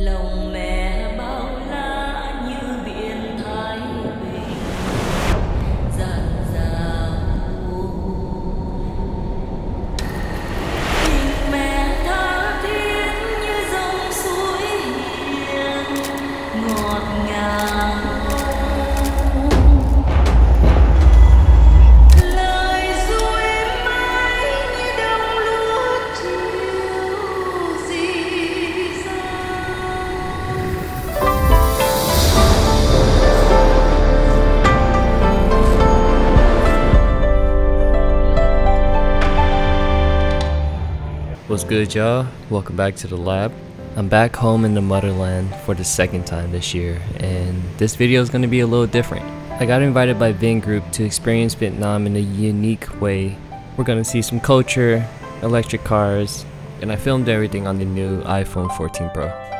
lòng mẹ What's good, y'all? Welcome back to the lab. I'm back home in the motherland for the second time this year, and this video is going to be a little different. I got invited by VinGroup to experience Vietnam in a unique way. We're going to see some culture, electric cars, and I filmed everything on the new iPhone 14 Pro.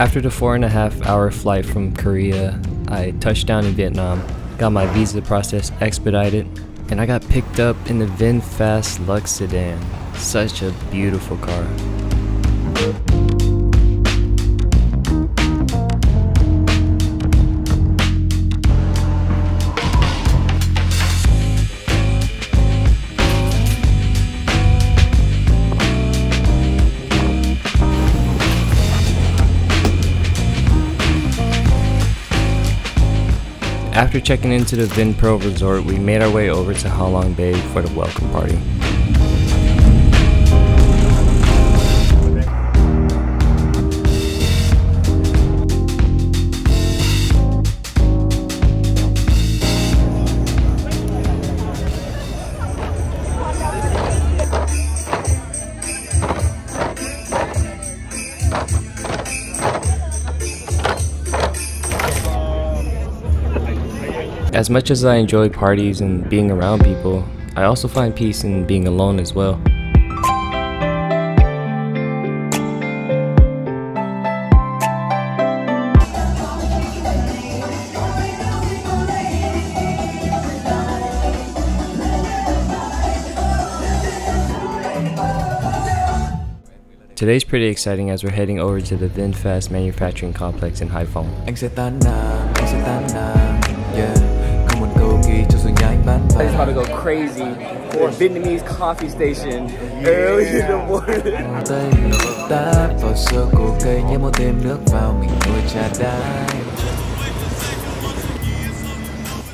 After the four and a half hour flight from Korea, I touched down in Vietnam, got my visa process expedited, and I got picked up in the VinFast Lux sedan. Such a beautiful car. After checking into the Vinpearl resort, we made our way over to Halong Bay for the welcome party. As much as I enjoy parties and being around people, I also find peace in being alone as well. Today's pretty exciting as we're heading over to the VinFast manufacturing complex in Haiphong. Nhái bán I just about to go crazy for a Vietnamese coffee station early in the morning. Tay ta vào sơ cổ cây nhé một đêm nước vào mình nuôi trà đá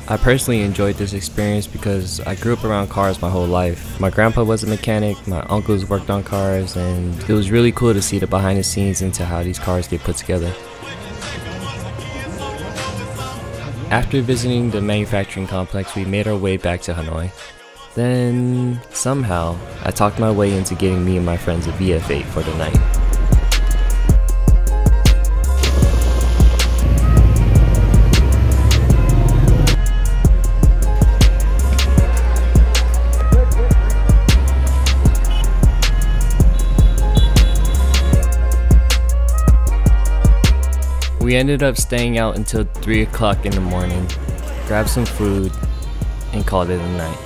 I personally enjoyed this experience because I grew up around cars my whole life. My grandpa was a mechanic, my uncles worked on cars, and it was really cool to see the behind the scenes into how these cars get put together. After visiting the manufacturing complex, we made our way back to Hanoi. Then, somehow, I talked my way into getting me and my friends a VF8 for the night. We ended up staying out until 3 o'clock in the morning, grabbed some food, and called it a night.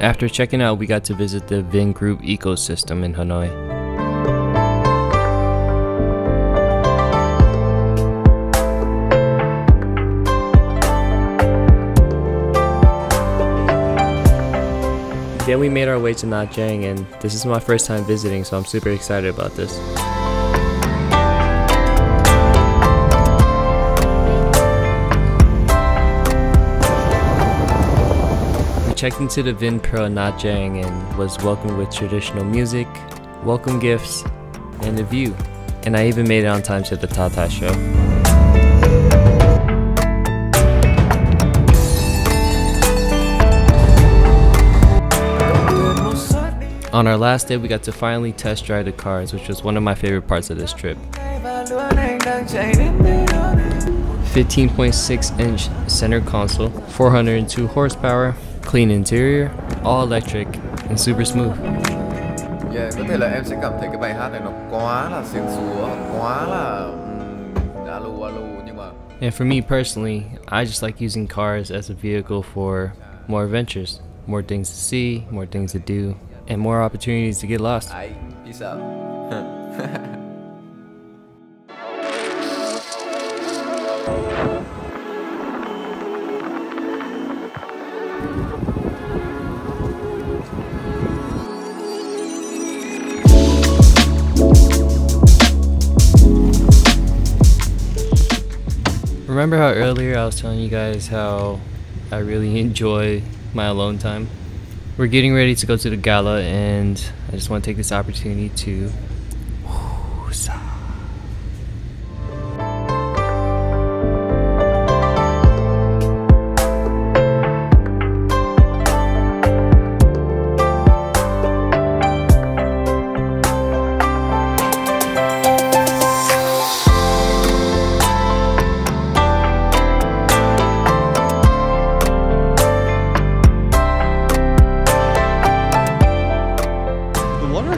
After checking out, we got to visit the VinGroup ecosystem in Hanoi. Then we made our way to Nha Trang, and this is my first time visiting, so I'm super excited about this. We checked into the Vinpearl Nha Trang and was welcomed with traditional music, welcome gifts, and a view. And I even made it on time to the Tata show. On our last day, we got to finally test drive the cars, which was one of my favorite parts of this trip. 15.6 inch center console, 402 horsepower, clean interior, all electric, and super smooth. Yeah, có thể là em sẽ cảm thấy cái bài hát này nó quá là súa, quá là alu alu nhưng mà And for me personally, I just like using cars as a vehicle for more adventures, more things to see, more things to do, and more opportunities to get lost. ai peace out. Remember how earlier I was telling you guys how I really enjoy my alone time? We're getting ready to go to the gala, and I just want to take this opportunity to.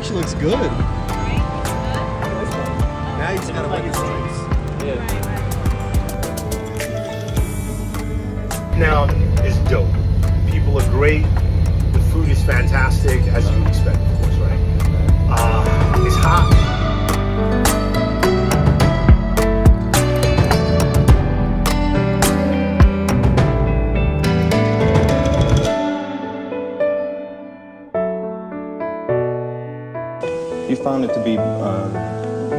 Actually looks good. Now you just gotta wet your streets. now is dope. People are great. The food is fantastic, as you would expect, found it to be uh,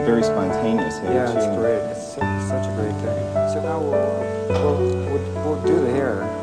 very spontaneous here. Yeah, too. it's great. It's such a great thing. So now we'll, we'll, we'll, we'll do the hair.